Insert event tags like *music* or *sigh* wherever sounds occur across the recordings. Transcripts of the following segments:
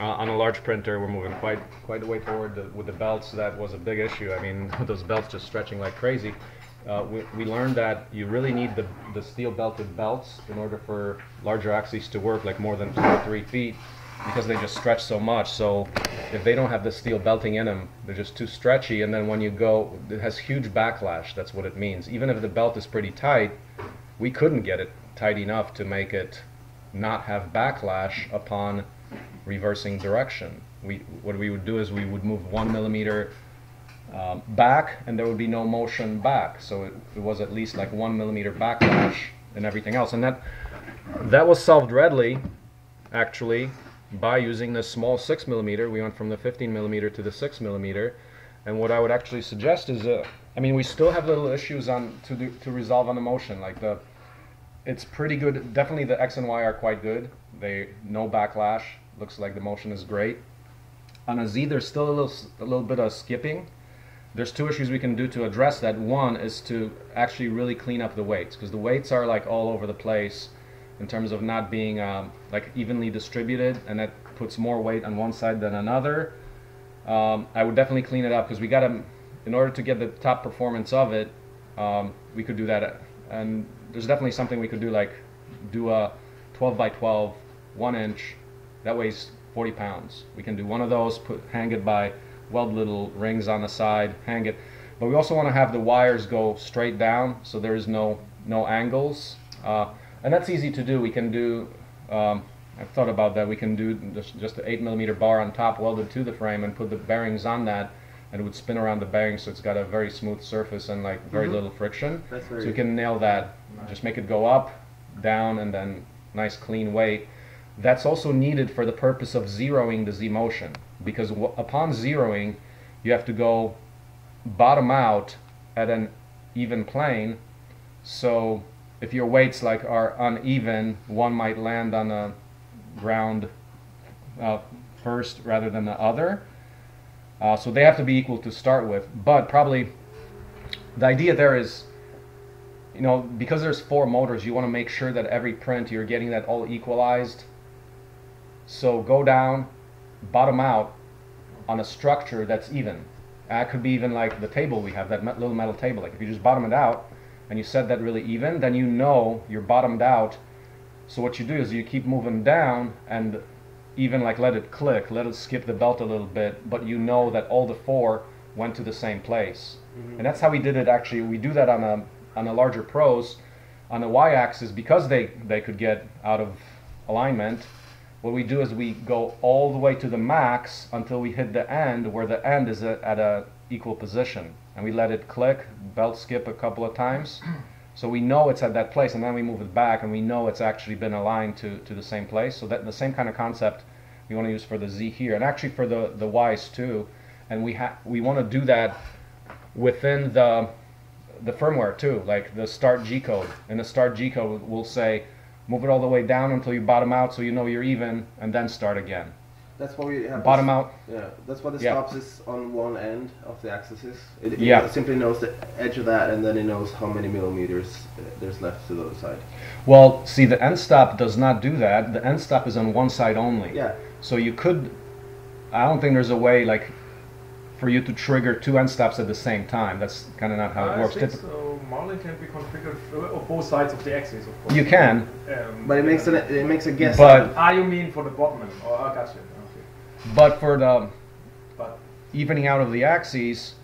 uh, on a large printer, we're moving quite quite a way forward to, with the belts. That was a big issue. I mean, *laughs* those belts just stretching like crazy. Uh, we, we learned that you really need the, the steel belted belts in order for larger axes to work like more than two or three feet because they just stretch so much. So if they don't have the steel belting in them, they're just too stretchy. And then when you go, it has huge backlash. That's what it means. Even if the belt is pretty tight, we couldn't get it tight enough to make it not have backlash upon reversing direction. We, what we would do is we would move one millimeter um, back and there would be no motion back. So it, it was at least like one millimeter backlash and everything else. And that, that was solved readily, actually, by using this small six millimeter. We went from the 15 millimeter to the six millimeter. And what I would actually suggest is, uh, I mean, we still have little issues on to do, to resolve on the motion. Like the, it's pretty good. Definitely the X and Y are quite good. They no backlash. Looks like the motion is great. On a Z, there's still a little a little bit of skipping. There's two issues we can do to address that. One is to actually really clean up the weights because the weights are like all over the place in terms of not being um, like evenly distributed, and that puts more weight on one side than another. Um, I would definitely clean it up because we got to, in order to get the top performance of it, um, we could do that. And there's definitely something we could do, like do a 12 by 12, one inch, that weighs 40 pounds. We can do one of those, put hang it by weld little rings on the side, hang it. But we also want to have the wires go straight down, so there is no no angles. Uh, and that's easy to do. We can do. Um, I've thought about that. We can do just, just an 8 millimeter bar on top welded to the frame and put the bearings on that and it would spin around the bearing so it's got a very smooth surface and like very Mhm. little friction. That's So you can nail that. Just make it go up, down, and then nice clean weight. That's also needed for the purpose of zeroing the Z motion because upon zeroing, you have to go bottom out at an even plane. So if your weights like are uneven, one might land on the ground uh, first rather than the other. Uh, so they have to be equal to start with. But probably the idea there is, you know, because there's four motors, you want to make sure that every print you're getting that all equalized. So go down, bottom out on a structure that's even. That could be even like the table we have, that little metal table. Like if you just bottom it out and you set that really even, then you know you're bottomed out. So what you do is you keep moving down and even like let it click, let it skip the belt a little bit, but you know that all the four went to the same place. Mm-hmm. And that's how we did it actually. We do that on a on a larger pros on the y-axis because they they could get out of alignment. What we do is we go all the way to the max until we hit the end where the end is at, a equal position and we let it click, belt skip a couple of times. *clears throat* So we know it's at that place and then we move it back and we know it's actually been aligned to, to the same place. So that the same kind of concept we want to use for the Z here and actually for the, the Ys too. And we have we want to do that within the the firmware too, like the start G code. In the start G code, we'll say move it all the way down until you bottom out, so you know you're even, and then start again. That's why we have Bottom this- out. Yeah, that's why the Yeah. stops is on one end of the axis. Is. It, Yeah. it simply knows the edge of that, and then it knows how many millimeters uh, there's left to the other side. Well, see, the end stop does not do that. The end stop is on one side only. Yeah, So you could, I don't think there's a way like for you to trigger two end stops at the same time. That's kind of not how it I works. Think Typ- so. Marlin can be configured uh, on both sides of the axis, of course. You can, Um, but it makes an, it makes a guess. but Ah, you mean for the bottom end? Oh, I got you. Okay. but for the But evening out of the axes,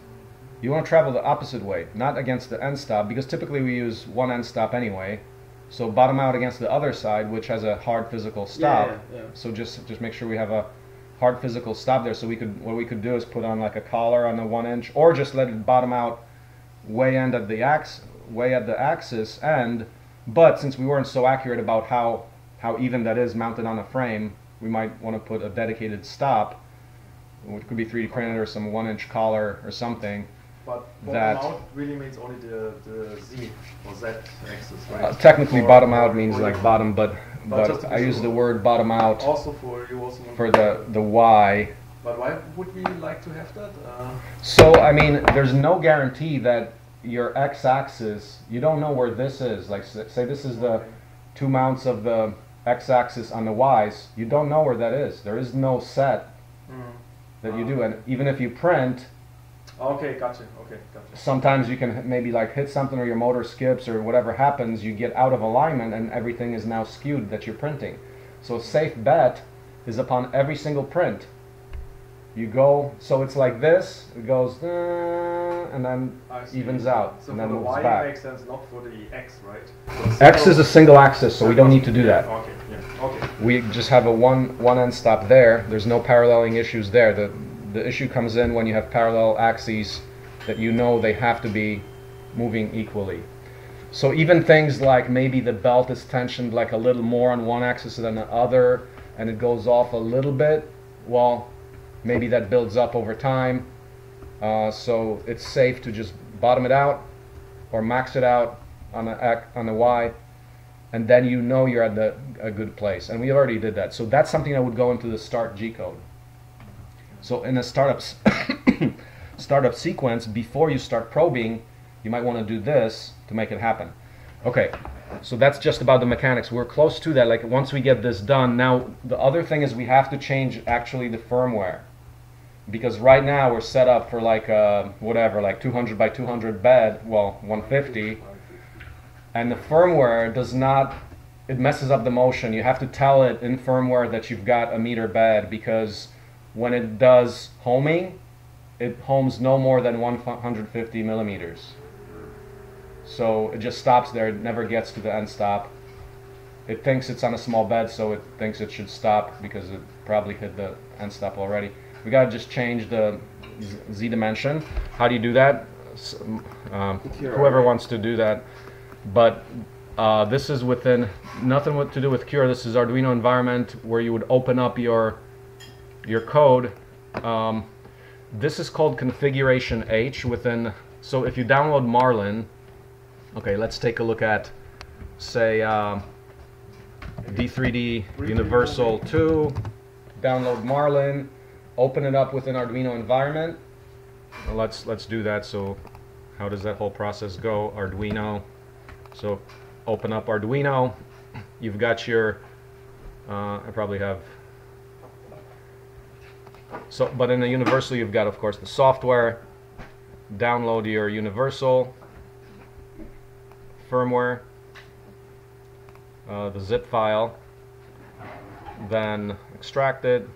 you want to travel the opposite way, not against the end stop, because typically we use one end stop anyway. So bottom out against the other side, which has a hard physical Yeah, stop. yeah, yeah. So just just make sure we have a hard physical stop there. So we could what we could do is put on like a collar on the one inch, or just let it bottom out way end at the ax way at the axis end. But since we weren't so accurate about how how even that is mounted on a frame, we might want to put a dedicated stop, which could be 3D printed or some one inch collar or something. but bottom That- out really means only the, the Z or Z axis, right? Uh, technically, Or- bottom out means like bottom, but But but I use the word bottom out Also for you also for the the Y. But why would we like to have that? Uh, So I mean, there's no guarantee that your x-axis. You don't know where this is. Like say this is the two mounts of the x-axis on the y's, you don't know where that is. There is no set Mm. that you do, and even if you print, Okay, gotcha. Okay, gotcha. sometimes you can maybe like hit something or your motor skips or whatever happens, you get out of alignment and everything is now skewed that you're printing. So a safe bet is upon every single print. You go, so it's like this, it goes, uh, and then evens out, So and for then the moves Y back. makes sense, not for the X, right? X is a single axis, so we don't need to do that. Okay, yeah, okay. We just have a one one end stop there. There's no paralleling issues there. The the issue comes in when you have parallel axes that you know they have to be moving equally. So even things like maybe the belt is tensioned like a little more on one axis than the other, and it goes off a little bit. Well, maybe that builds up over time. Uh, so it's safe to just bottom it out or max it out on the on the Y and then you know you're at the, a good place. And we already did that. So that's something that would go into the start G code. So in a startup *coughs* startup sequence, before you start probing, you might want to do this to make it happen. Okay, so that's just about the mechanics. We're close to that. Like once we get this done, now the other thing is we have to change actually the firmware because right now we're set up for like uh, whatever, like 200 by 200 bed, well 150 and the firmware does not it messes up the motion. You have to tell it in firmware that you've got a meter bed because when it does homing it homes no more than 150 millimeters. So it just stops there. It never gets to the end stop. It thinks it's on a small bed so it thinks it should stop because it probably hit the end stop already we gotta just change the z- dimension how do you do that um, whoever wants to do that but uh, this is within nothing what to do with Cura. This is Arduino environment where you would open up your your code. Um, this is called configuration H within. So if you download Marlin, okay, let's take a look at say um, D3D Universal 2. Download Marlin, open it up within Arduino environment. Well, let's let's do that. So how does that whole process go? Arduino. So open up Arduino. You've got your, uh, I probably have, so, but in the Universal you've got of course the software. Download your Universal firmware, uh, the zip file, then extract it,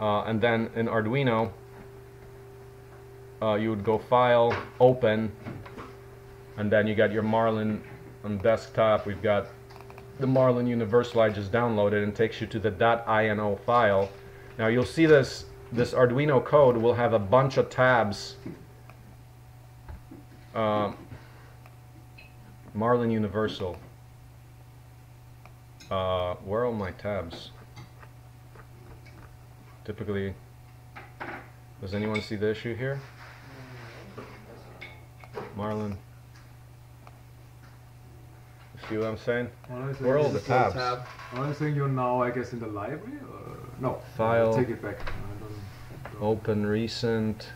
uh, and then in Arduino uh, you would go file open and then you got your Marlin on desktop. We've got the Marlin Universal I just downloaded and takes you to the .ini file. Now you'll see this this Arduino code will have a bunch of tabs. Um, Marlin Universal. Uh, where are my tabs typically does anyone see the issue here Marlin. See what I'm saying? Well, I think Where are all the tabs? tab. Well, I you're now, I guess, in the library. Or? No. File. Take it back. I don't, don't- Open recent.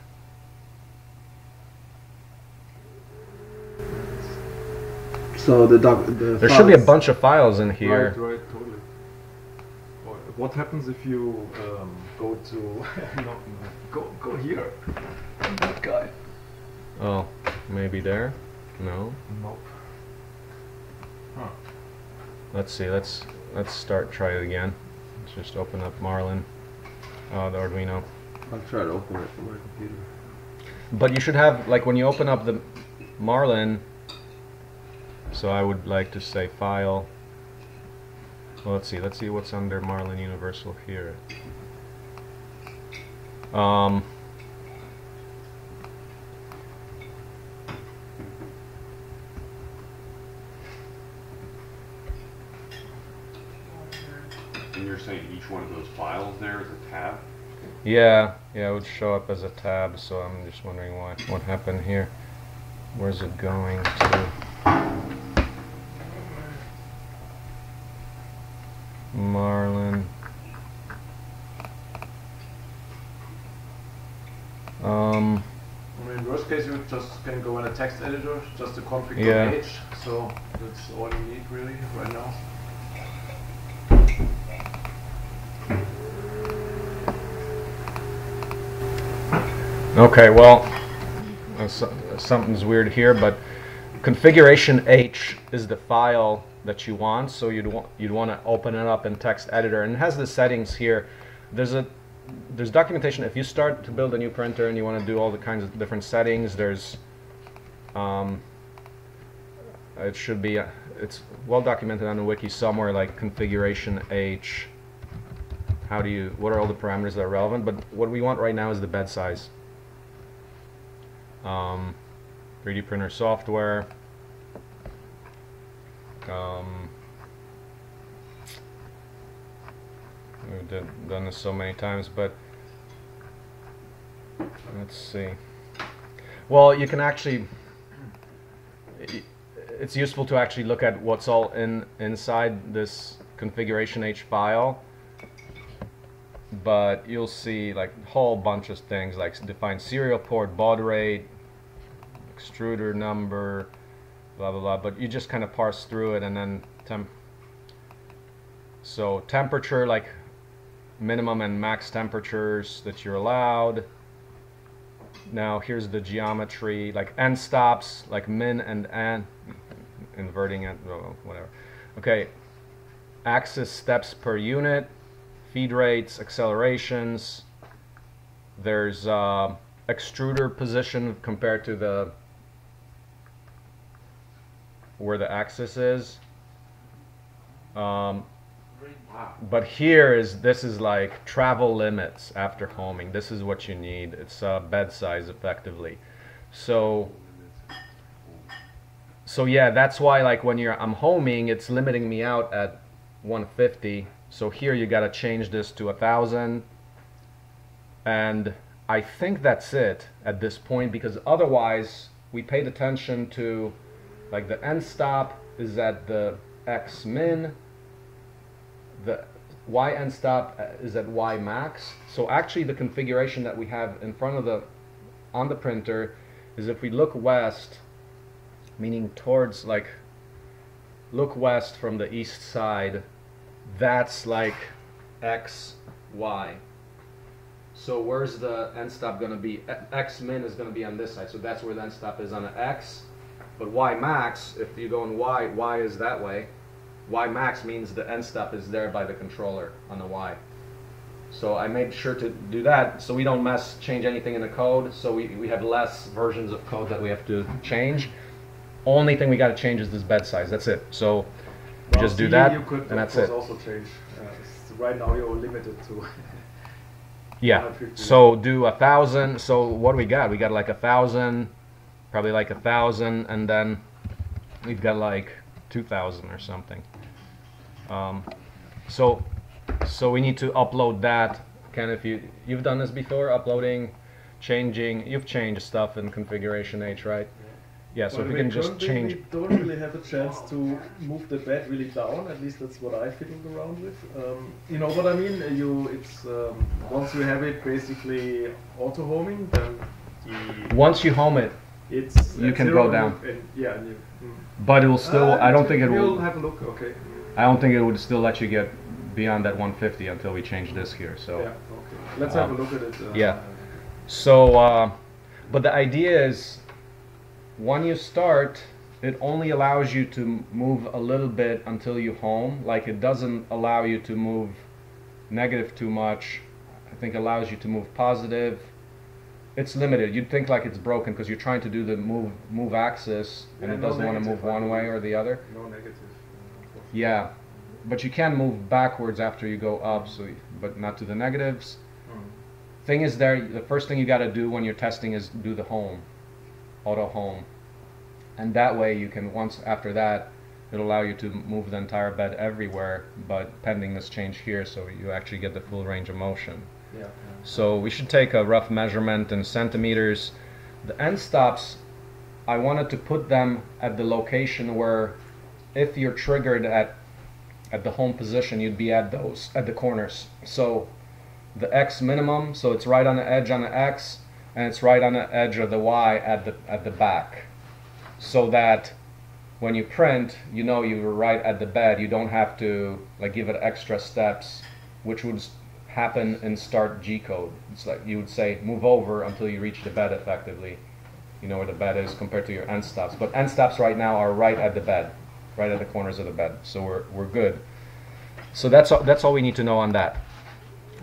So the doc. The There should be a bunch of files in here. Right, right, totally. Or What happens if you um, go to *laughs* no, no, go go here? That guy. Oh, maybe there? No. Nope. Huh. Let's see. Let's let's start. Try it again. Let's just open up Marlin, uh, the Arduino. I'll try to open it from my computer. But you should have like when you open up the Marlin. So I would like to say file. Well, let's see. Let's see what's under Marlin Universal here. Um. And you're saying each one of those files there is a tab? Yeah, yeah, it would show up as a tab, so I'm just wondering why. What happened here? Where's it going to? Marlin. Um, I mean, worst case, you just can go in a text editor, just to configure Yeah. So that's all you need really right now. Okay, well, uh, something's weird here, but configuration H is the file that you want, so you'd want you'd want to open it up in text editor, and it has the settings here. There's a there's documentation if you start to build a new printer and you want to do all the kinds of different settings. There's um, it should be uh, it's well documented on the wiki somewhere like configuration H. How do you what are all the parameters that are relevant? But what we want right now is the bed size um, 3D printer software. Um, we've done, this so many times, but let's see. Well, you can actually. It's useful to actually look at what's all in inside this configuration H file but you'll see like a whole bunch of things like define serial port, baud rate, extruder number, blah blah blah. But you just kind of parse through it and then temp. So temperature, like minimum and max temperatures that you're allowed. Now here's the geometry, like end stops, like min and n, inverting it, whatever. Okay, axis steps per unit feed rates, accelerations. There's uh, extruder position compared to the where the axis is. Um, but here is this is like travel limits after homing. This is what you need. It's uh, bed size effectively. So so yeah, that's why like when you're I'm homing, it's limiting me out at 150. So here you got to change this to a thousand, and I think that's it at this point because otherwise we paid attention to like the end stop is at the x min, the y end stop uh, is at y max. So actually the configuration that we have in front of the on the printer is if we look west, meaning towards like look west from the east side that's like x y. So where's the end stop going to be X min is going to be on this side. So that's where the end stop is on an x but y max if you go in y y is that way y max means the end stop is there by the controller on the y so I made sure to do that so we don't mess change anything in the code so we, we have less versions of code that we have to change only thing we got to change is this bed size that's it so Well, just do that You could and that's it also change. Uh, right now you're limited to. Yeah. *laughs* So do a thousand. So what do we got? We got like a thousand, probably like a thousand, and then we've got like two thousand or something. Um, so so we need to upload that. Ken, if you you've done this before, uploading, changing. You've changed stuff in configuration H, right? Yeah. So But if we we can just change. We don't really have a chance to move the bed really down. At least that's what I'm fiddling around with. Um, you know what I mean? You, it's um, once you have it basically auto homing, then the Once you home it, it's You can go down. and- yeah, and you, mm. but it will still. Uh, I don't think it We'll have a look. Okay. I don't think it would still let you get beyond that 150 until we change this here. So. Yeah. Okay. Let's have a Um, look at it. Uh, yeah. So, uh, but the idea is when you start, it only allows you to move a little bit until you home. Like it doesn't allow you to move negative too much. I think allows you to move positive. It's limited. You'd think like it's broken because you're trying to do the move move axis and Yeah, it doesn't want to move one way or the other. No negative. Yeah, but you can move backwards after you go up. So, but not to the negatives Mm. thing is there the first thing you got to do when you're testing is do the home auto home and that way you can once after that it'll allow you to move the entire bed everywhere but pending this change here so you actually get the full range of motion Yeah. So we should take a rough measurement in centimeters. The end stops i wanted to put them at the location where if you're triggered at at the home position you'd be at those at the corners. So the x minimum so it's right on the edge on the x and it's right on the edge of the Y at the at the back, so that when you print, you know you were right at the bed. You don't have to like give it extra steps, which would happen and start G code. It's like you would say move over until you reach the bed effectively. You know where the bed is compared to your end stops. But end stops right now are right at the bed, right at the corners of the bed. So we're we're good. So that's all, that's all we need to know on that.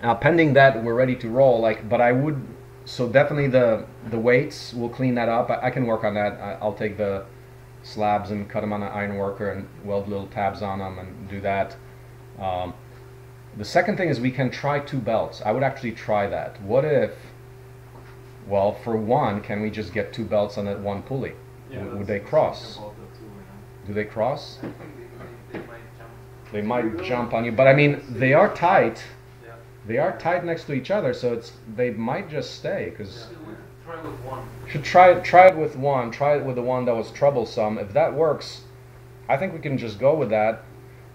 Now, pending that, we're ready to roll. Like, but I would, so definitely the the weights, we'll clean that up. I, I can work on that. I, I'll take the slabs and cut them on an iron worker and weld little tabs on them and do that. Um, the second thing is we can try two belts. I would actually try that. What if, well, for one, can we just get two belts on that one pulley? Would- would they cross? too, yeah. Do they cross? I think they might, they might jump. They might jump on you, but I mean, they are tight. Yeah. They are tight next to each other, so it's they might just stay because Try with one. should try try it with one. Try it with the one that was troublesome. If that works, I think we can just go with that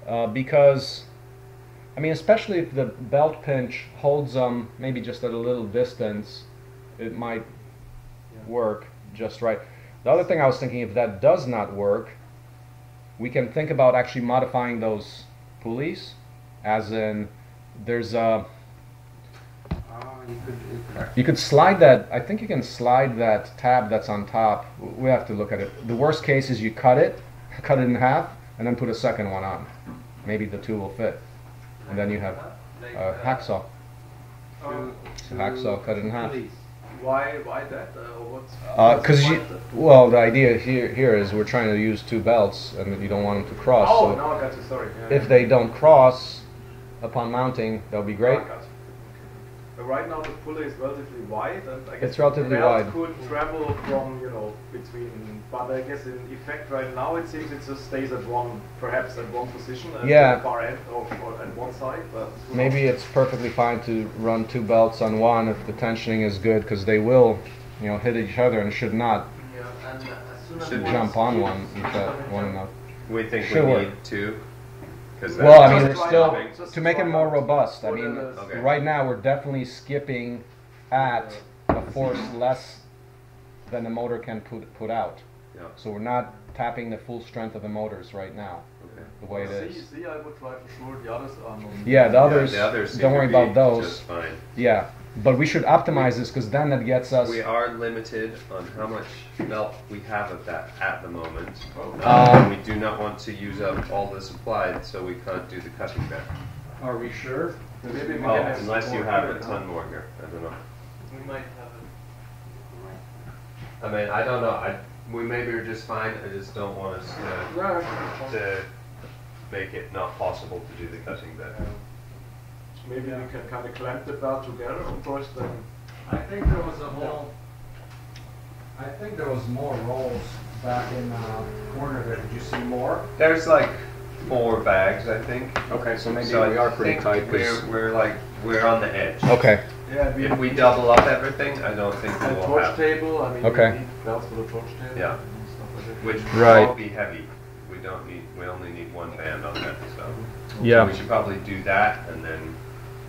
uh, because I mean, especially if the belt pinch holds them maybe just at a little distance, it might Yeah. work just right. The other thing I was thinking, if that does not work, we can think about actually modifying those pulleys, as in there's a Ah, you could, you could you could slide that. I think you can slide that tab that's on top. We have to look at it. The worst case is you cut it, *laughs* cut it in half, and then put a second one on. Maybe the two will fit, and then you have a uh, hacksaw. two- A hacksaw, cut it in half. Why, why that? Uh, Because what's the you, point of that? well, the idea here here is we're trying to use two belts, and you don't want them to cross. Oh, so now I got you. Sorry. Yeah, if yeah. they don't cross upon mounting, that'll be great. Oh, I got you. But right now the pulley is relatively wide, and I guess It's relatively the belt wide. could travel from you know between. But I guess in effect right now it seems it just stays at one, perhaps at one position at Yeah. the far end or, or at one side. But Maybe knows? it's perfectly fine to run two belts on one if the tensioning is good, because they will, you know, hit each other and should not Yeah, and uh, as soon as Should jump on one each other, *laughs* one enough. We think Sure. we need two? Because Well, I mean, Just we're still just to make it more robust. I mean. Okay. right now we're definitely skipping at a force less than the motor can put put out. Yeah. So we're not tapping the full strength of the motors right now, Okay. the way it is. See, see, I would try for sure. The others are not. Yeah, the others. the others don't worry about those. Just fine. Yeah, but we should optimize this because then that gets us. We are limited on how much belt we have of that at the moment. Um, Um, we do not want to use up all the supply, so we can't do the cutting bed. Are we sure? Maybe we Oh, unless you have a huh? ton more here. I don't know. We might have I mean, I don't know. I, we maybe are just fine. I just don't want us to, Yeah. to make it not possible to do the cutting bed. Maybe we can kind of clamp the belt together of course, then. I think there was a whole. I think there was more rolls back in the corner there. Did you see more? There's like four bags, I think. Okay, so maybe So we I are pretty tight. We're, we're like we're on the edge. Okay. Yeah, we If we double up everything, I don't think we a will torch have, table. I mean, Okay. we need belts for the torch table. Yeah. and stuff like that. which Right. won't be heavy. We don't need. We only need one band on that. So Yeah. we should probably do that and then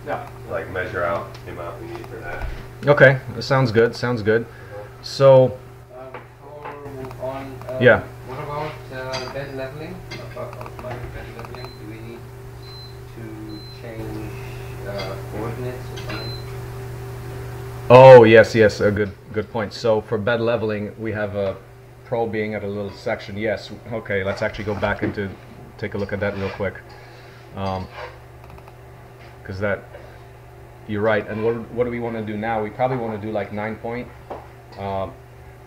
Yeah. like measure out the amount we need for that. Okay, that sounds good. Sounds good. So Um, before we move on, uh, Yeah. What about uh, bed leveling? About outline bed leveling, do we need to change uh, coordinates or something? Oh yes, yes, a good good point. So for bed leveling, we have a probe being at a little section. Yes, okay. Let's actually go back into take a look at that real quick, because that you're right. And what what do we want to do now? We probably want to do like nine point, um,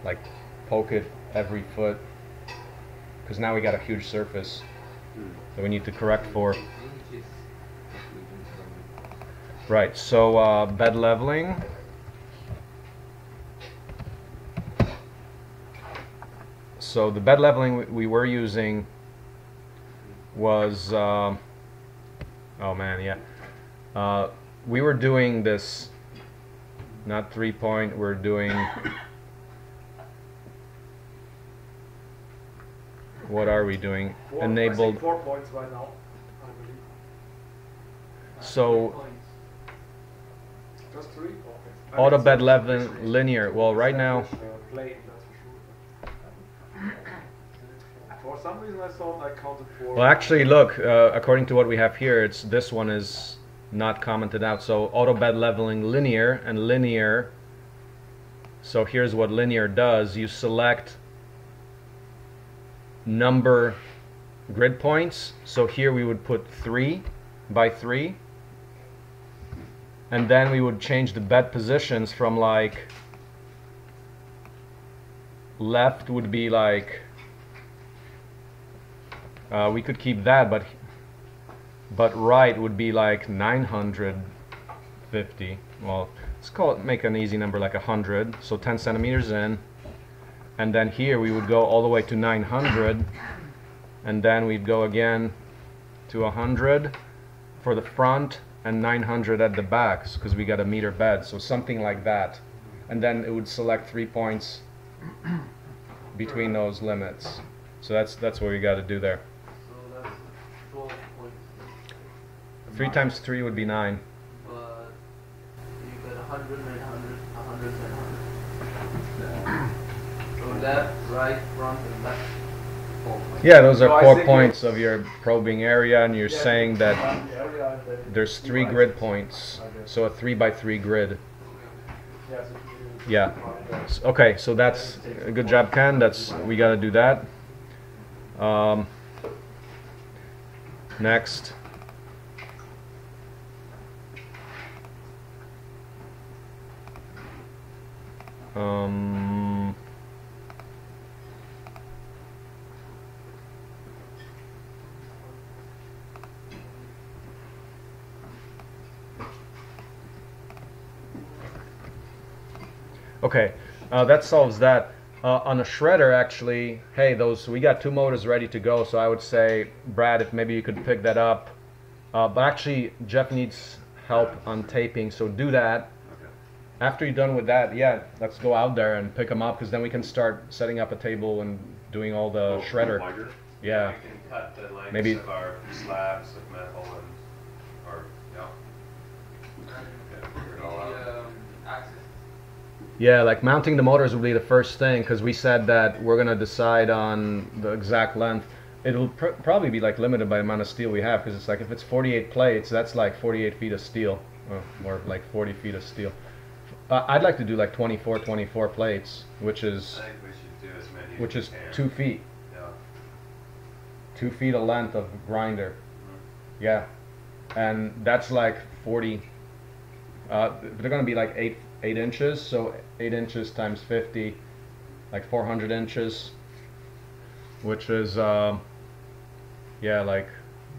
like poke it every foot, because now we got a huge surface that we need to correct for. Right. So uh, bed leveling. So the bed leveling we- we were using was, um, oh man, yeah. Uh, we were doing this, not three point. We're doing. What are we doing? Four, Enabled. four points right now. Believe. So Just three? Okay. Auto bed level linear. Well, right now, for. *laughs* For some reason I thought I counted four. well, actually, look. Uh, according to what we have here, it's this one is not commented out. So auto bed leveling linear and linear. So here's what linear does. You select number grid points. So here we would put three by three. And then we would change the bed positions from like left would be like uh, we could keep that but but right would be like 950 well let's call it make an easy number like 100 so 10 centimeters in. And then here we would go all the way to 900 and then we'd go again to 100 for the front and 900 at the backs because we got a meter bed. So something like that. And then it would select three points between those limits. So that's that's what we got to do there So that's twelve point, three times three would be nine. But you got a hundred, nine hundred, a hundred, nine hundred. So left, right, front, and back. Yeah those are I four points of your probing area and you're Yeah, saying that one area and then there's three grid points. So a three by three grid. Yeah, so you- Yeah. find out. S- okay so that's a good job ken. That's we got to do that. Um, next um, Okay, uh, that solves that. Uh, on a shredder, actually, hey, those we got two motors ready to go. So I would say, Brad, if maybe you could pick that up. Uh, but actually, Jeff needs help on taping, so do that. Okay. After you're done with that, yeah, let's go out there and pick them up, because then we can start setting up a table and doing all the Oh, shredder. wider? Yeah. We can cut the lengths Maybe- of our slabs of metal and, or, yeah. Okay, figure it all out. The, um. Yeah, like mounting the motors will be the first thing because we said that we're gonna decide on the exact length. It'll pr- probably be like limited by the amount of steel we have because it's like if it's 48 plates, that's like 48 feet of steel, or more like 40 feet of steel. Uh, I'd like to do like 24, 24 plates, which is I think we should do as many which is two feet, Yeah. two feet of length of grinder. Yeah, and that's like 40. Uh, they're gonna be like eight eight inches, so eight inches times 50, like 400 inches, which is um, yeah, like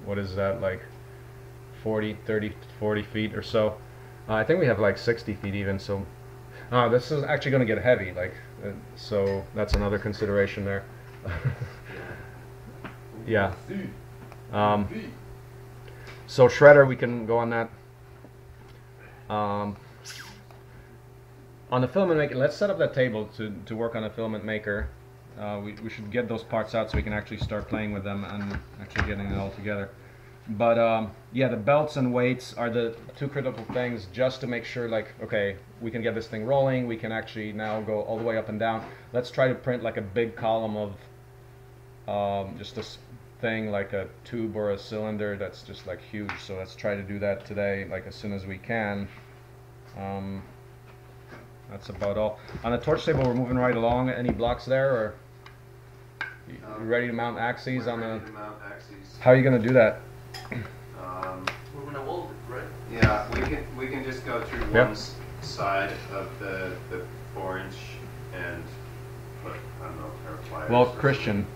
what is that like 40, 30, 40 feet or so. Uh, I think we have like 60 feet even. So uh, this is actually gonna get heavy, like uh, so that's another consideration there. *laughs* yeah. Um, so shredder, we can go on that. Um, on the filament maker, let's set up that table to, to work on a filament maker. Uh, we, we should get those parts out so we can actually start playing with them and actually getting it all together. But um, yeah, the belts and weights are the two critical things just to make sure like, okay, we can get this thing rolling. We can actually now go all the way up and down. Let's try to print like a big column of um, just this thing like a tube or a cylinder that's just like huge. So let's try to do that today, like as soon as we can. Um, that's about all. On the torch table, we're moving right along. Any blocks there, or you, you ready to mount axes on the? to mount axes. How are you gonna do that? Um, We're gonna weld it, right? yeah, we can, we can just go through Yep. one s- side of the, the four inch and put, I don't know, pair of pliers. Well, or Christian,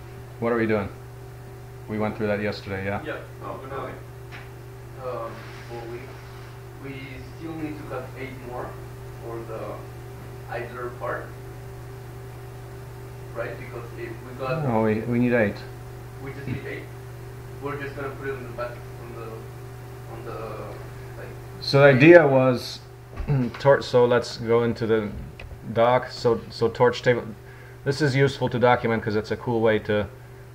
what are we doing? We went through that yesterday, yeah. Yeah. something. Oh, We're okay. gonna, um, well, we, we still need to cut eight more for the idler part. Right, because if we got, Oh, we, we need eight. we just need eight. We're just gonna put it in the back, on the, on the, like, So the idea was, *clears throat* torch. So let's go into the dock. So so torch table. This is useful to document because it's a cool way to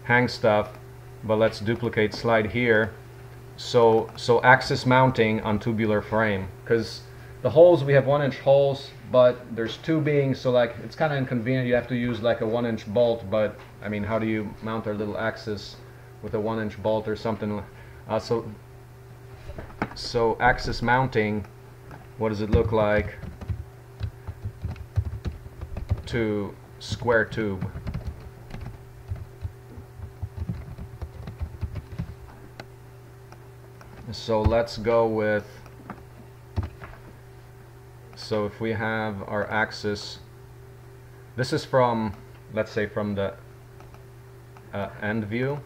hang stuff. But let's duplicate slide here. So so axis mounting on tubular frame because the holes we have one inch holes, but there's two tubing, so like it's kind of inconvenient. You have to use like a one inch bolt, but I mean, how do you mount our little axis with a one inch bolt or something? Uh, so, so axis mounting, what does it look like to square tube? So let's go with so if we have our axis this is from let's say from the uh, end view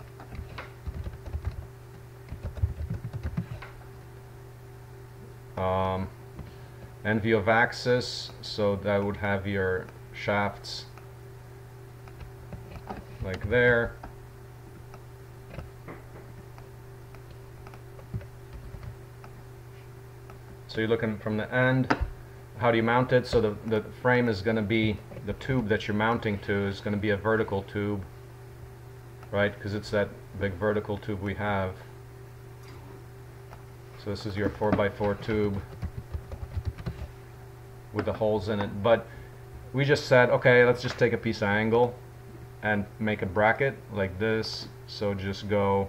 um, end view of axis so that would have your shafts like there so you're looking from the end how do you mount it? So the, the frame is going to be, the tube that you're mounting to is going to be a vertical tube, right? Because it's that big vertical tube we have. So this is your 4x4 tube with the holes in it. But we just said, okay, let's just take a piece of angle and make a bracket like this. So just go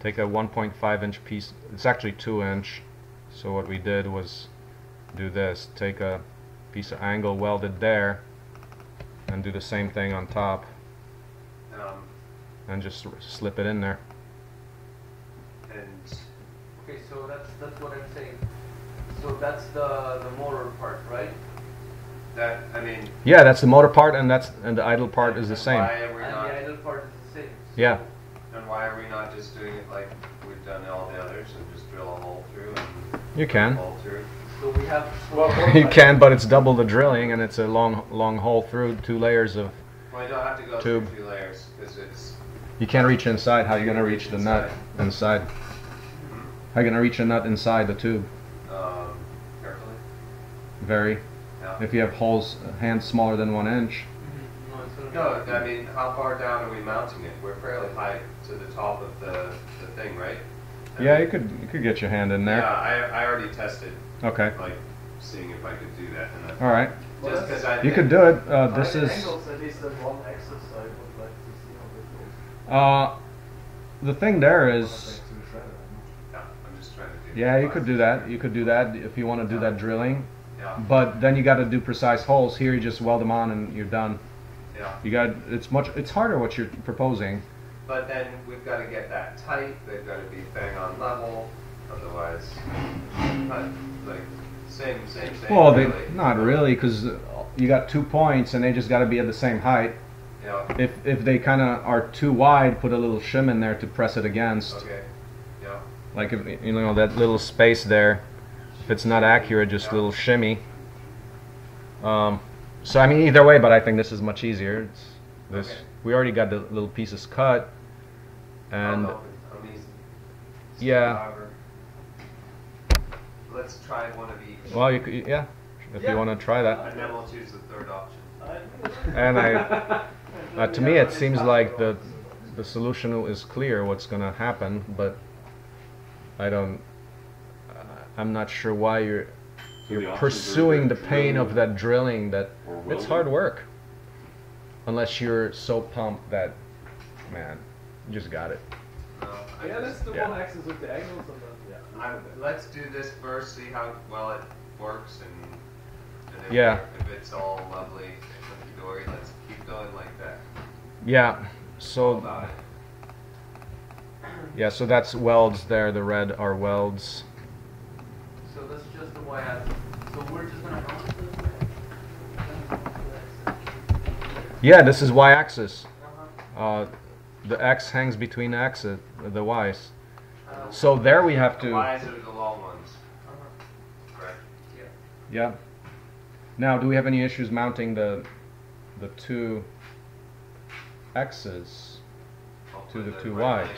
take a 1.5 inch piece, it's actually 2 inch. So what we did was do this take a piece of angle welded there and do the same thing on top Um, and just slip it in there Okay, so that's that's what I'm saying. So that's the the motor part, right? that, I mean. yeah that's the motor part and that's and the idle part is the and same Why are we And not, the idle part is the same. yeah and why are we not just doing it like we've done all the others and just drill a hole through and you can hole through? So we have. *laughs* you can but it's double the drilling and it's a long long hole through two layers of Well, you don't have to go Tube. through two layers, because it's, you can't reach inside how you gonna reach the nut inside how you gonna reach a nut inside the tube um, carefully, very yeah. if you have holes hands smaller than one inch Mhm. No, it's gonna No, I mean, how far down are we mounting it? We're fairly high to the top of the, the thing, right? I yeah mean, you could you could get your hand in there. Yeah, there I, I already tested, okay like, seeing if I could do that, and all right Well, just that's- because I. you think- could do it uh, this is angles, at least at one axis, would like to see how that goes. Uh, the thing there is Not is, back to the shredder, I Yeah, I'm just trying to do. Yeah, you could do that. You could do that if you want to do that drilling. Yeah, But then you got to do precise holes. Here, you just weld them on and you're done. yeah, You got it's much it's harder what you're proposing. but then we've gotta get that tight, they've gotta be bang on level, otherwise, like, same, same, same, Well, they really. not really because you got two points and they just got to be at the same height. Yeah, If if they kind of are too wide, put a little shim in there to press it against. okay, Like if you know that little space there, if it's not accurate, just a little shimmy. Um, so I mean, either way, but I think this is much easier. It's this Okay. we already got the little pieces cut, and I'm I'm. Yeah. Let's try one of each. well, you could, yeah, if you want to try that. And then we'll choose the third option. And I, *laughs* uh, to me, it seems like the the solution is clear. What's going to happen, but I don't. Uh, I'm not sure why you're So you're options are pursuing the pain of that drilling that it's hard work unless you're so pumped that man you just got it No, I Yeah, just- let's do Yeah. one axis with the angles and then, yeah. I, let's do this first, see how well it works, and, and if, Yeah. if it's all lovely, hunky dory, let's keep going like that. yeah All so about it. Yeah so that's welds there the red are welds So that's just the y axis. So we're just gonna this yeah this is y-axis Uh-huh. uh, the x hangs between the axis the y's Uh, so there we have The to Ys are the long ones, uh-huh. correct? yeah now do we have any issues mounting the the two x's to the two y's line.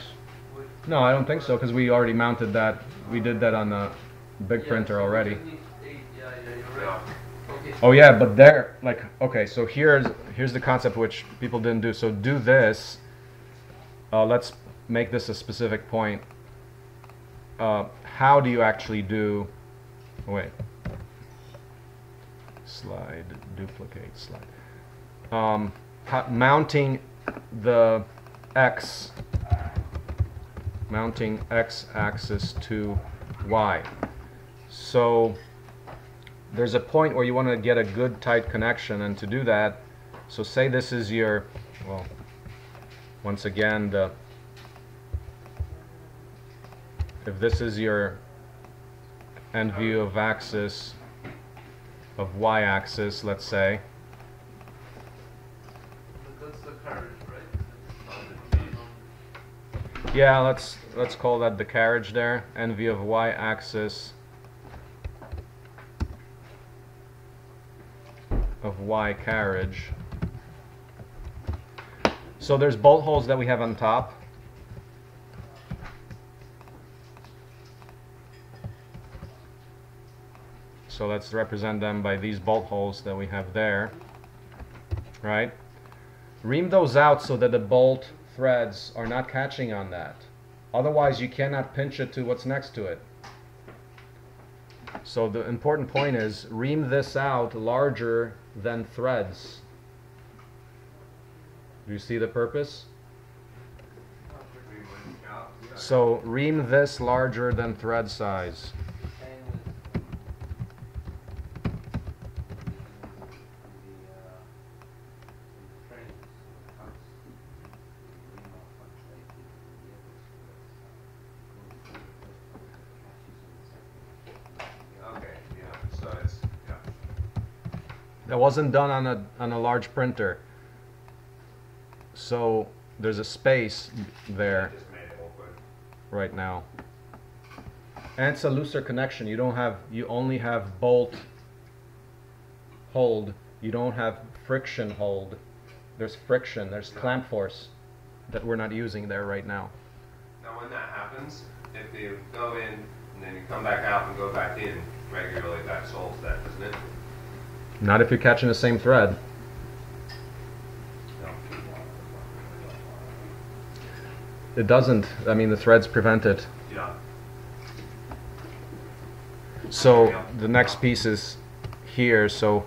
No i don't think so because we already mounted that we did that on the big printer already just need eight- Yeah, yeah, you're Yeah. right. Okay. Oh yeah, but there, like, okay, so here's here's the concept which people didn't do. So do this. Uh, let's make this a specific point. Uh, how do you actually do? Wait, slide, duplicate slide. Um, mounting the X, mounting X axis to Y. So there's a point where you want to get a good tight connection and to do that, so say this is your, well, once again, the if this is your end view of axis of y-axis, let's say, yeah, let's let's call that the carriage there, end view of y-axis of y carriage. So there's bolt holes that we have on top. So let's represent them by these bolt holes that we have there. Right? Ream those out so that the bolt threads are not catching on that. Otherwise you cannot pinch it to what's next to it. So the important point is ream this out larger than threads. Do you see the purpose? So ream this larger than thread size. Same with the uh, frames, trucks, you know, fluctuate the Okay, yeah, so it's, yeah. That wasn't done on a on a large printer. So there's a space there Just made it awkward. right now. And it's a looser connection. You don't have you only have bolt hold. You don't have friction hold. There's friction, there's clamp force that we're not using there right now. Now, when that happens, if you go in and then you come back out and go back in regularly, that solves that, doesn't it? Not if you're catching the same thread. It doesn't. I mean the threads prevent it. Yeah. So the next piece is here, so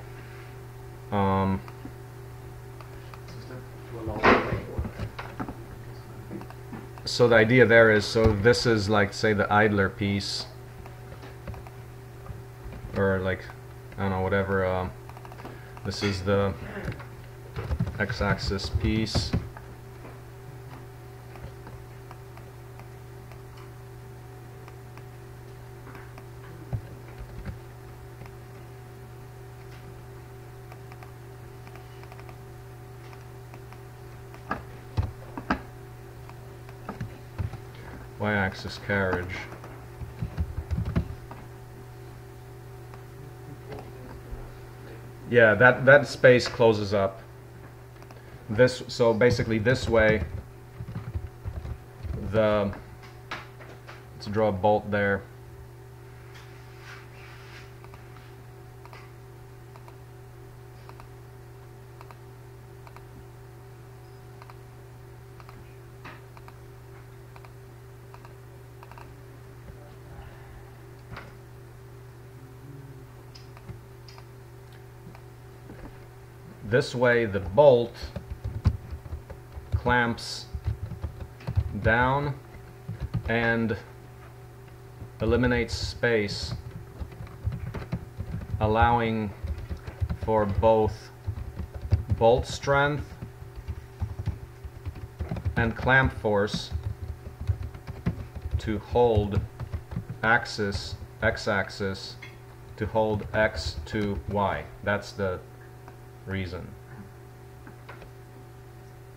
um, so the idea there is so this is like say the idler piece or like I don't know whatever um, this is the x-axis piece. Y-axis carriage Yeah, that, that space closes up. This, so basically this way, the, let's draw a bolt there. This way the bolt clamps down and eliminates space allowing for both bolt strength and clamp force to hold axis x-axis to hold x to y. That's the reason.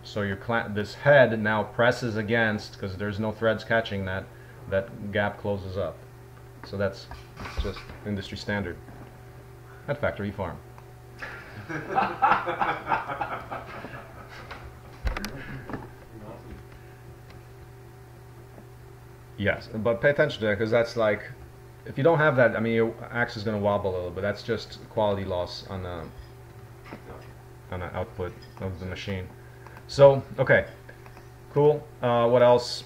So your this head now presses against, because there's no threads catching that, that gap closes up. So that's just industry standard at factory farm. Yes, but pay attention to that because that's like, if you don't have that, I mean, your axe is going to wobble a little, but that's just quality loss on the on the output of the machine. So, okay, cool. Uh, what else?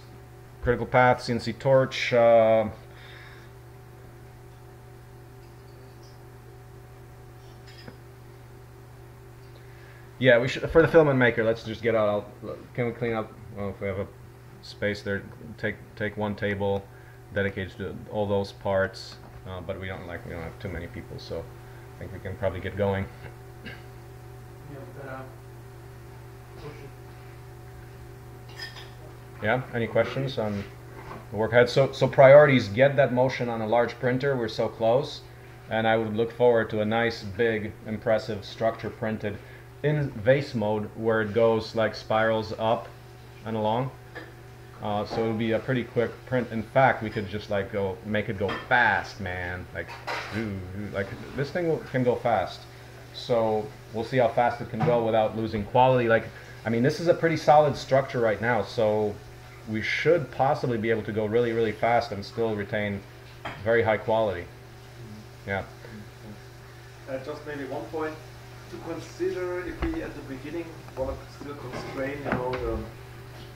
Critical path, CNC torch. Uh, Yeah, we should for the filament maker. Let's just get out. I'll, can we clean up? Well, if we have a space there, take take one table dedicated to all those parts. Uh, but we don't like we don't have too many people, so I think we can probably get going. Yeah. Any questions on the work ahead? So so priorities: get that motion on a large printer. We're so close, and I would look forward to a nice, big, impressive structure printed in vase mode, where it goes like spirals up and along. Uh, so it would be a pretty quick print. In fact, we could just like go make it go fast, man. Like, ooh, ooh, like this thing can go fast. So we'll see how fast it can go without losing quality. Like, I mean, this is a pretty solid structure right now. So we should possibly be able to go really, really fast and still retain very high quality. Yeah. Uh, just maybe one point to consider if we at the beginning want to still constrain, you know, the,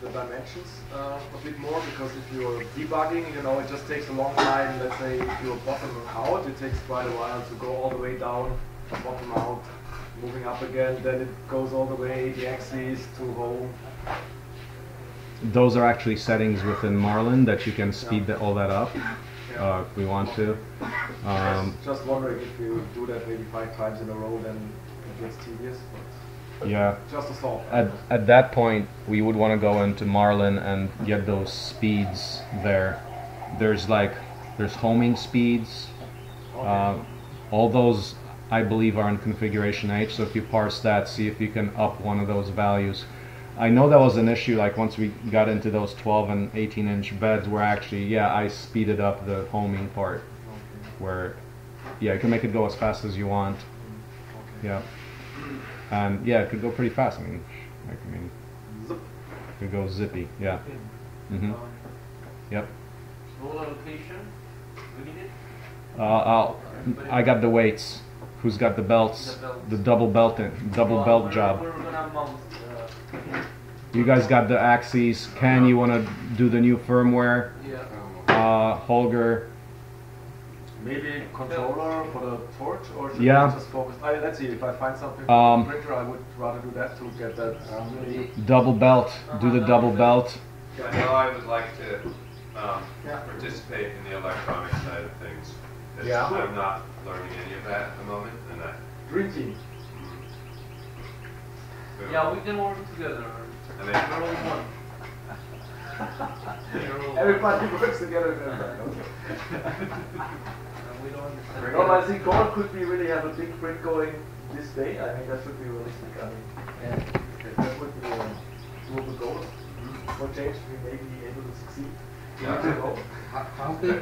the dimensions uh, a bit more because if you're debugging, you know, it just takes a long time. Let's say if you're bottoming out, it takes quite a while to go all the way down, bottom out, moving up again, then it goes all the way the axis to home. Those are actually settings within Marlin that you can speed the, all that up uh, if we want to. Um, just, just wondering if you do that maybe five times in a row, then it gets tedious. But yeah. just a thought. At, at that point, we would want to go into Marlin and get those speeds there. There's like, there's homing speeds. Uh, all those, I believe, are in configuration H. So if you parse that, see if you can up one of those values. I know that was an issue. Like once we got into those 12 and 18 inch beds, where actually, yeah, I speeded up the homing part. Where, yeah, you can make it go as fast as you want. Yeah. And yeah, it could go pretty fast. I mean, like, I mean, Zip. it could go zippy. Yeah. hmm Um, Yep. Roll allocation, we need it? Uh, I'll, I got the weights. Who's got the belts? The belts. The double belt, double Well, belt we're- job. We're mount, uh, You guys got the axes. Ken, you want to do the new firmware? yeah, Uh, Holger. Maybe controller for the torch, or should Yeah. just focus? I, let's see if I find something Um, the printer. I would rather do that to get that really. Double belt. Do the double belt. I know I would like to um, Yeah. participate in the electronic side of things. It's- Yeah. I'm not learning any of that at the moment, and I. Dream mm-hmm. team. yeah, we can work together. And We're then, all one. *laughs* We're all Everybody works together. in that, okay. And we don't understand. No, I think God could be really have a big print going this day. I mean, that should be realistic. I mean, Yeah. that- that would be a doable goal. For change, we may be able to succeed.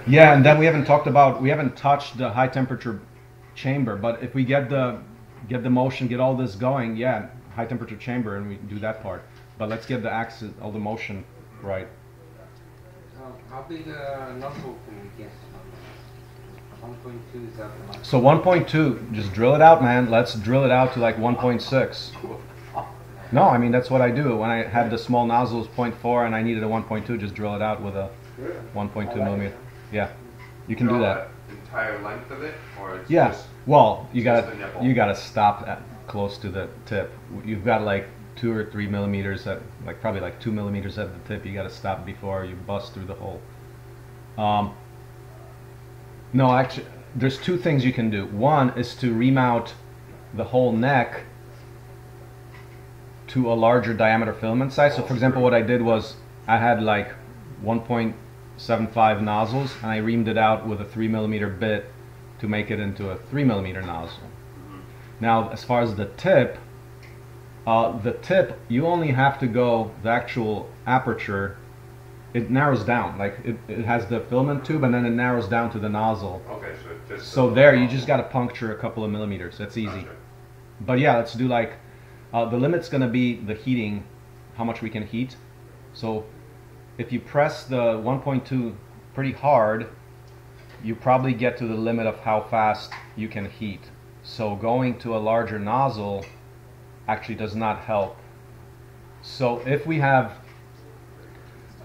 Yeah. and then we haven't talked about we haven't touched the high temperature chamber. But if we get the get the motion, get all this going, yeah, high temperature chamber, and we do that part. But let's get the axis, all the motion right. How big uh, nozzle can we get? One point two is? So 1.2, just drill it out, man. Let's drill it out to like 1.6. No, I mean that's what I do. When I had the small nozzles 0.4 and I needed a 1.2, just drill it out with a 1.2 millimeter. Yeah, you can do that. Entire length of it, or it's Yeah. just. Well, you got you got to stop at close to the tip. You've got like two or three millimeters at like probably like two millimeters at the tip. You got to stop before you bust through the hole. Um, no, actually, there's two things you can do. One is to remount the whole neck to a larger diameter filament size. So, for example, what I did was I had like 1.75 nozzles, and I reamed it out with a three millimeter bit to make it into a three millimeter nozzle. Now, as far as the tip, uh, the tip you only have to go the actual aperture. It narrows down, like it, it has the filament tube, and then it narrows down to the nozzle. Okay, so. So there, you just got to puncture a couple of millimeters. That's easy. Gotcha. But yeah, let's do like uh, the limit's gonna be the heating, how much we can heat. So if you press the 1.2 pretty hard, you probably get to the limit of how fast you can heat. So going to a larger nozzle actually does not help. So if we have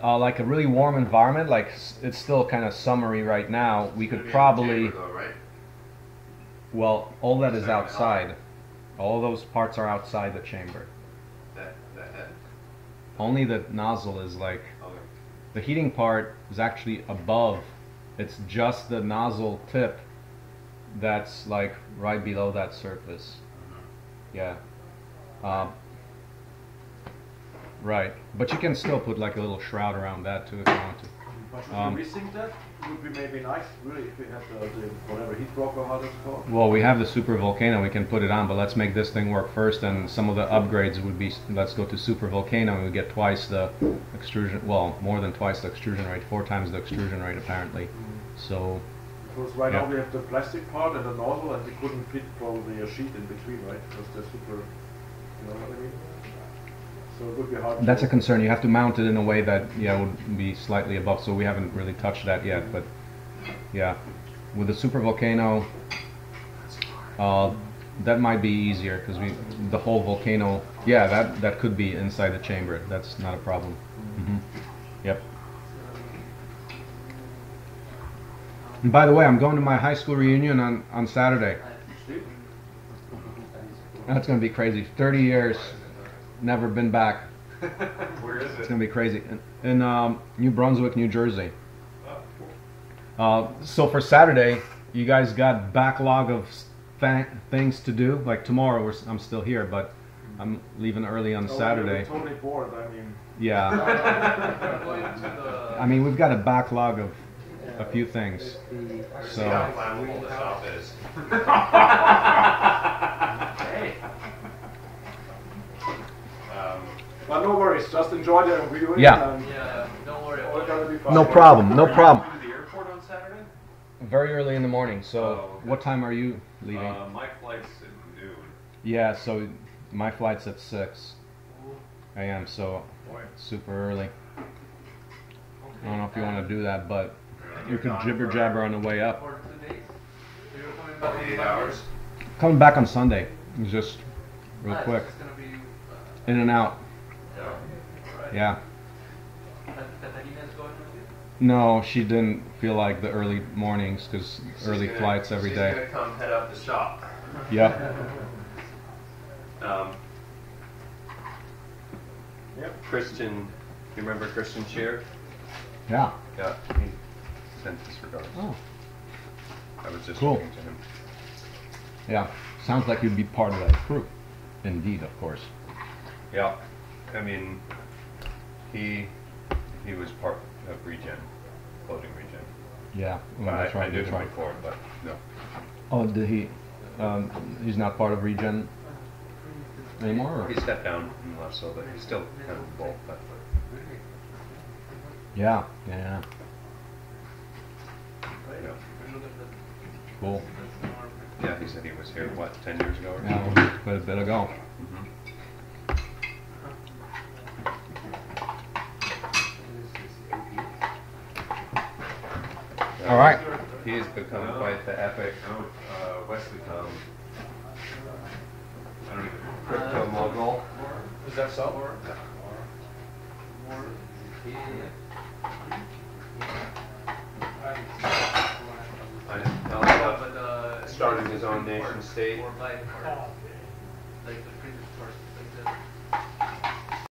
uh, like a really warm environment, like it's still kind of summery right now, we could be in the probably though, right? well, all that is outside. All those parts are outside the chamber. That, that. Only the nozzle is like. The heating part is actually above. It's just the nozzle tip that's like right below that surface. Yeah. Um, right. But you can still put like a little shroud around that too if you want to. But Um, resync that? Would be maybe nice, really, if we had the, the whatever heat block or how that's called. Well, we have the super volcano. We can put it on, but let's make this thing work first. And some of the upgrades would be let's go to super volcano and we get twice the extrusion. Well, more than twice the extrusion rate, four times the extrusion rate apparently. Mm-hmm. So Because right Yeah. now we have the plastic part and the nozzle, and we couldn't fit probably a sheet in between, right? Because they're super, you know what I mean? So it would be hard. that's to, a concern. You have to mount it in a way that yeah would be slightly above. So we haven't really touched that yet, but yeah, with a super volcano, uh, that might be easier because we the whole volcano. Yeah, that that could be inside the chamber. That's not a problem. hmm Yep. And by the way, I'm going to my high school reunion on, on Saturday. That's going to be crazy. 30 years, never been back. *laughs* Where is It's going to be crazy. In, in um, New Brunswick, New Jersey. Uh, so for Saturday, you guys got backlog of s- things to do. Like tomorrow, we're, s- I'm still here, but I'm leaving early on Oh, we're Saturday. Totally bored. I mean, Yeah. We're going to the. I mean, we've got a backlog of a few things. See how So *laughs* *laughs* flammable the top is. Um, but no worries. Just enjoy the reunion. Yeah. And Yeah, don't worry all gonna be fine. no problem. No problem. Going to the airport on Saturday? Very early in the morning. So Oh, okay. what time are you leaving? Uh, my flight's at noon. Yeah. So my flight's at six I a.m. So super early. I don't know if you want to do that, but you can jibber jabber on the way up. For two days. So you're coming back on Eight hours. Coming back on Sunday. Just real Nice, quick, be. Uh, in and out. Yeah. right. Yeah. Kat- Katarina's going with you? No, she didn't feel like the early mornings because early gonna- flights every she's day. gonna come head up the shop. Yep. *laughs* Um, Yep. Christian, you remember Christian Shear? Yeah. Yeah, he sent his regards. Oh. I was just Cool. talking to him. Yeah. Sounds like you'd be part of that crew. Indeed, of course. Yeah, I mean, he he was part of Regen, clothing Regen. Yeah. I, I knew him before, but no. Oh, did he? Um, he's not part of Regen anymore. Or? He stepped down and left, so that he's still kind of involved. But Yeah. Yeah. yeah, Look at the. Cool. that's the norm. yeah, he said he was here what ten years ago or Yeah, quite a bit ago. Yeah, All right. He has become quite the epic uh, Wesley I don't even crypto mogul. Is that so? More. More. Yeah. I, I but, uh, starting his own nation state. More light part. Like the